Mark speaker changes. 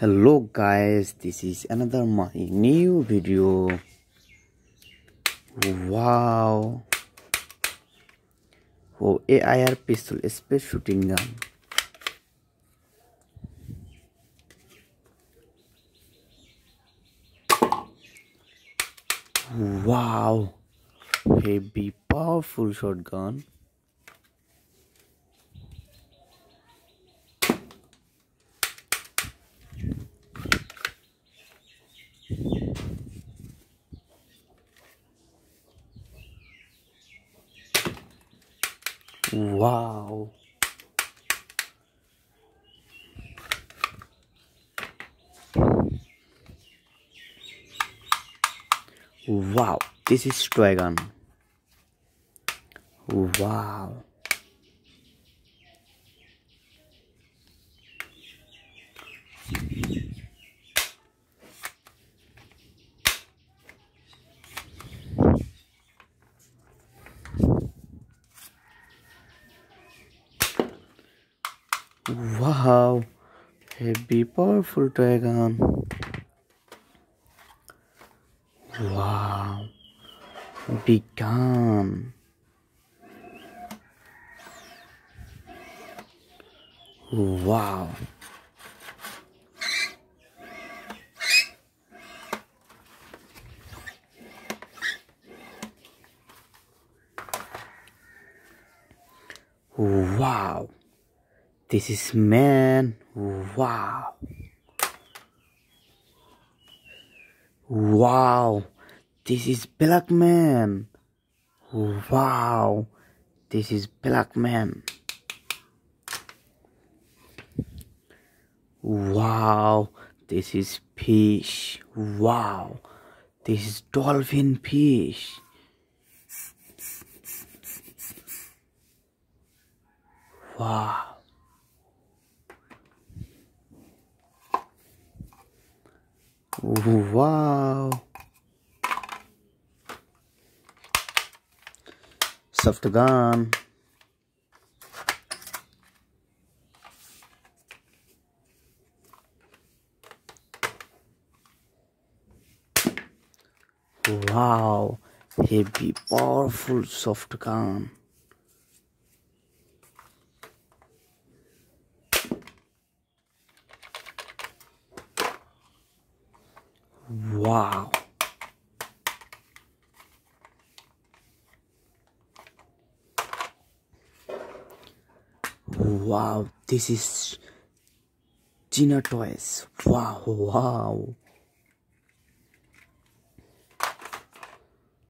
Speaker 1: hello guys this is another my new video. Wow. Oh AIR pistol space shooting gun. Wow. Heavy powerful shotgun Wow. Wow, this is dragon. Wow. Wow, heavy powerful dragon. Wow, big. Wow. Wow. This is man. Wow. Wow. This is black man. Wow. This is black man. Wow. This is fish. Wow. This is dolphin fish. Wow. Wow. Soft gun. Wow, heavy, powerful soft gun. Wow. Wow, this is Gina Toys. Wow, wow.